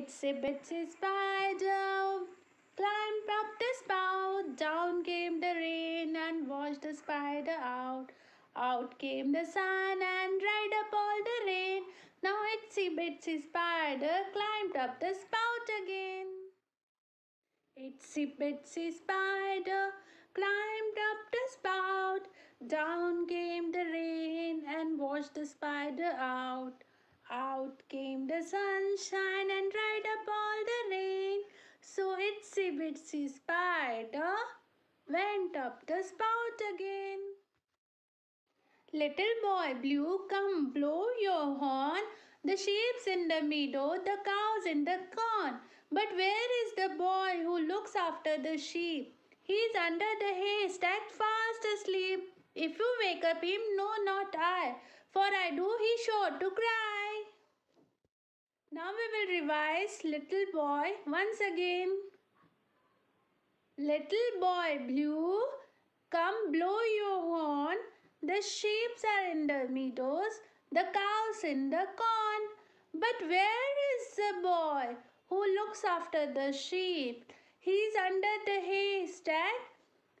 Itsy bitsy spider climbed up the spout. Down came the rain and washed the spider out. Out came the sun and dried up all the rain. Now itsy bitsy spider climbed up the spout again. Itsy bitsy spider climbed up the spout. Down came the rain and washed the spider out. Out came the sunshine and dried up all the rain. So itsy bitsy spider went up the spout again. Little boy blue, come blow your horn. The sheep's in the meadow, the cows in the corn. But where is the boy who looks after the sheep? He's under the haystack fast asleep. If you wake up him, no, not I, for I do, he sure to cry. Now we will revise little boy once again. Little boy blue, come blow your horn. The sheep are in the meadows, the cows in the corn. But where is the boy who looks after the sheep? He's under the haystack,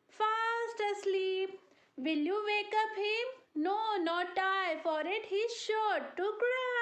fast asleep. Will you wake up him? No, not I, for it he's sure to cry.